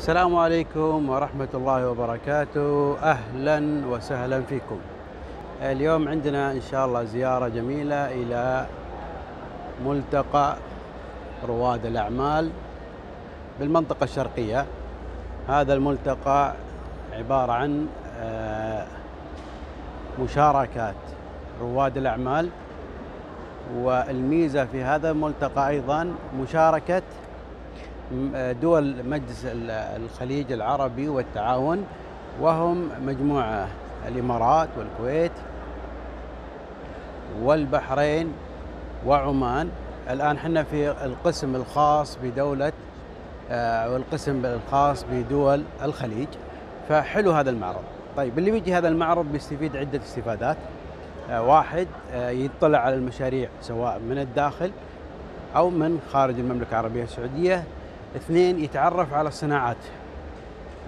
السلام عليكم ورحمة الله وبركاته. أهلا وسهلا فيكم. اليوم عندنا إن شاء الله زيارة جميلة إلى ملتقى رواد الأعمال بالمنطقة الشرقية. هذا الملتقى عبارة عن آه، مشاركات رواد الأعمال والميزة في هذا الملتقى أيضا مشاركة دول مجلس الخليج العربي والتعاون وهم مجموعة الإمارات والكويت والبحرين وعمان. الآن حنا في القسم الخاص بدولة آه، والقسم الخاص بدول الخليج. فحلو هذا المعرض. طيب اللي بيجي هذا المعرض بيستفيد عدة استفادات. آه، واحد آه، يطلع على المشاريع سواء من الداخل أو من خارج المملكة العربية السعودية. اثنين يتعرف على الصناعات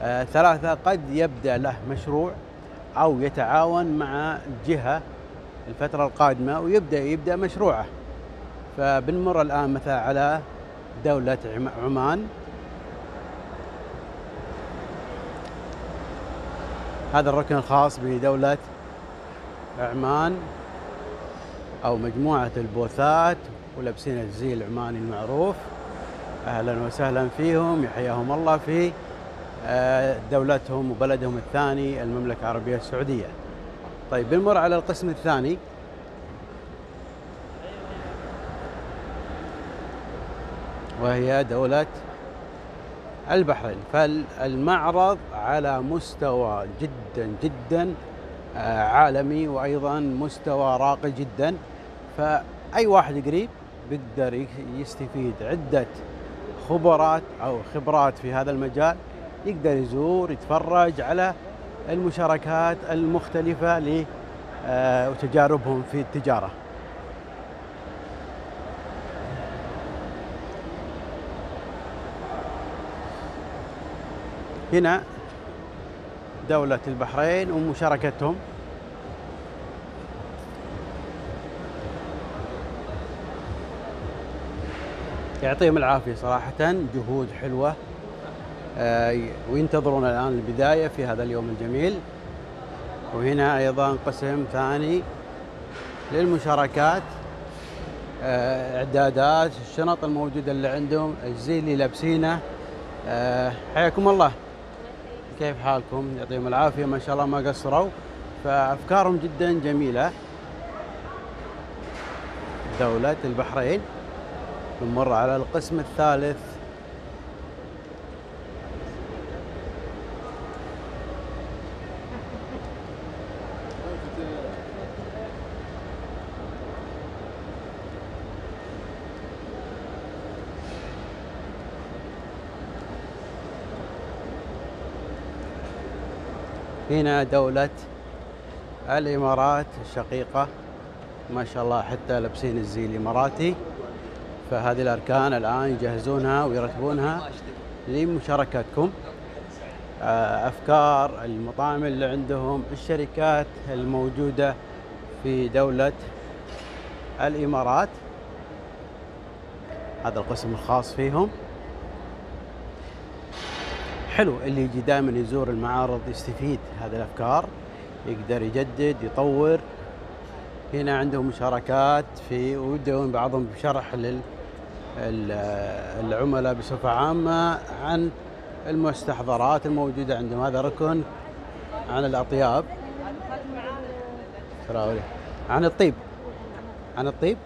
آه، ثلاثة قد يبدأ له مشروع أو يتعاون مع جهة الفترة القادمة ويبدأ يبدأ مشروعه. فبنمر الآن مثلا على دولة عمان. هذا الركن الخاص بدولة عمان أو مجموعة البوثات ولابسين الزي العماني المعروف. أهلا وسهلا فيهم يحياهم الله في آه، دولتهم وبلدهم الثاني المملكة العربية السعودية. طيب بنمر على القسم الثاني. وهي دولة البحرين. فالمعرض على مستوى جدا جدا آه، عالمي وأيضا مستوى راقي جدا. فأي واحد قريب بيقدر يستفيد عدة خبرات أو خبرات في هذا المجال يقدر يزور يتفرج على المشاركات المختلفة آه، وتجاربهم في التجارة. هنا دولة البحرين ومشاركتهم يعطيهم العافية صراحة جهود حلوة. آه، وينتظرون الآن البداية في هذا اليوم الجميل. وهنا أيضا قسم ثاني للمشاركات. آه، إعدادات الشنط الموجودة اللي عندهم الزي اللي لابسينه. آه، حياكم الله. كيف حالكم؟ يعطيهم العافية. ما شاء الله ما قصروا. فأفكارهم جدا جميلة. دولة البحرين. نمر على القسم الثالث. هنا دولة الإمارات الشقيقة ما شاء الله حتى لابسين الزي الإماراتي. فهذه الأركان الآن يجهزونها ويرتبونها لمشاركتكم. آه، أفكار المطاعم اللي عندهم الشركات الموجودة في دولة الإمارات. هذا القسم الخاص فيهم. حلو اللي يجي دائما يزور المعارض يستفيد هذه الأفكار يقدر يجدد يطور. هنا عندهم مشاركات في ويبدأون بعضهم بشرح لل العملاء بصفة عامة عن المستحضرات الموجودة عندهم. هذا ركن عن الأطياب. عن الطيب. عن الطيب.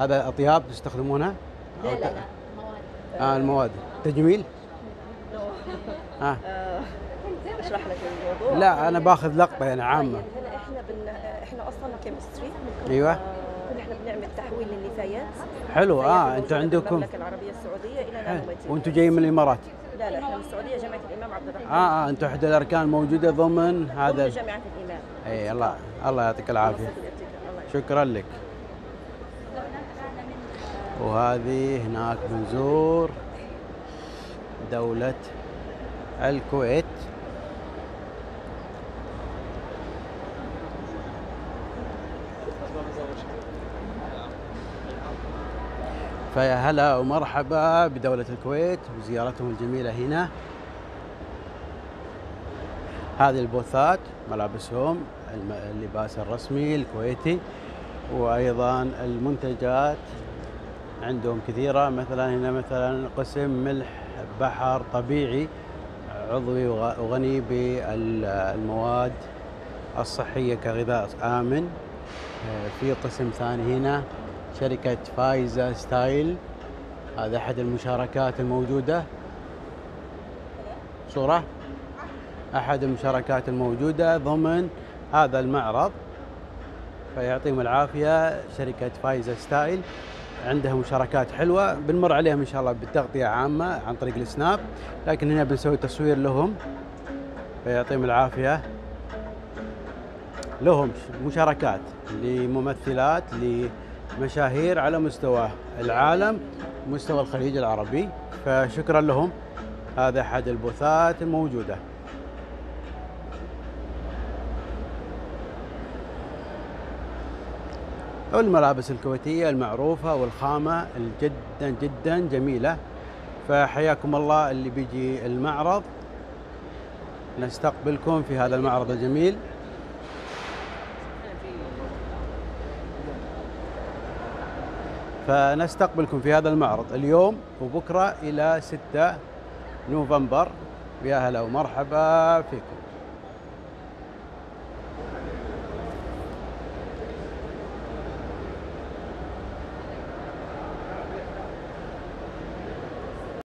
هذا أطياب تستخدمونها لا لا لا. مواد آه المواد. تجميل؟ آه. أشرح لك الموضوع. لا أنا باخذ لقطة يعني عامة. طيب، إحنا. إحنا أصلا chemistry. أيوه. بنعمل تحويل للنفايات. حلو. آه أنتم عندكم. المملكة العربية السعودية إلى nanomaterial وأنتم جايين من الإمارات؟ لا لا إحنا من السعودية جامعة الإمام عبد الرحمن. آه آه أنتم احدى الأركان موجودة ضمن هذا جامعة الإمام. اي الله الله يعطيك العافية. شكرا لك. وهذه هناك بنزور دولة الكويت. فيا هلا ومرحبا بدولة الكويت وزيارتهم الجميلة هنا. هذه البوثات ملابسهم اللباس الرسمي الكويتي وأيضا المنتجات عندهم كثيرة مثلا هنا مثلا قسم ملح بحر طبيعي عضوي وغ- وغني بالمواد الصحية كغذاء آمن. آه، في قسم ثاني هنا شركة فايزا ستايل. هذا أحد المشاركات الموجودة. صورة. أحد المشاركات الموجودة ضمن هذا المعرض. فيعطيهم العافية. شركة فايزا ستايل عندها مشاركات حلوة. بنمر عليهم إن شاء الله بالتغطية عامة عن طريق السناب. لكن هنا بنسوي تصوير لهم. فيعطيهم العافية. لهم مشاركات لممثلات لمشاهير على مستوى العالم مستوى الخليج العربي. فشكرا لهم هذا أحد البثات الموجودة. والملابس الكويتية المعروفة والخامة جدا جدا جميلة. فحياكم الله اللي بيجي المعرض. نستقبلكم في هذا المعرض الجميل. فنستقبلكم في هذا المعرض اليوم وبكرة إلى 6 نوفمبر. يا هلا ومرحبا فيكم.